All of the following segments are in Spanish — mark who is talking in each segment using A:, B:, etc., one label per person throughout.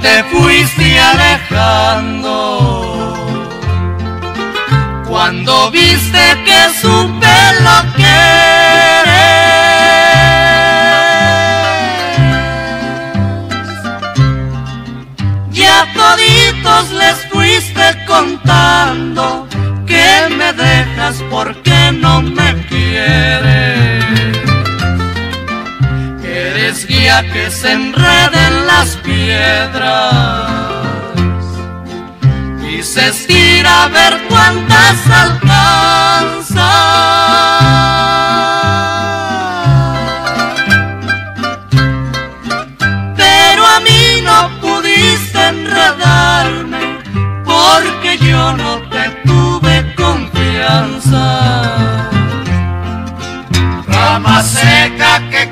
A: te fuiste alejando. Cuando viste que supe lo que. Ya toditos les fuiste contando que me dejas porque no me quieres. Eres guía que se enrede las piedras y se estira a ver cuántas alcanza. Pero a mí no pudiste enredarme porque yo no te tuve confianza.
B: Rama seca que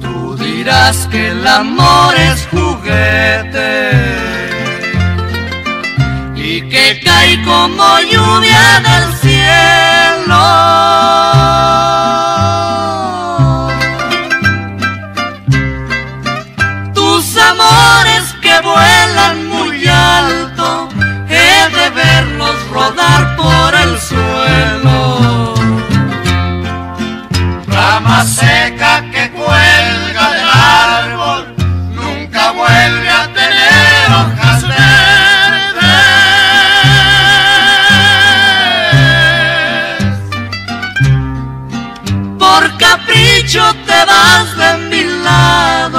A: Tú dirás que el amor es juguete y que cae como lluvia del cielo. Por capricho te vas de mi lado,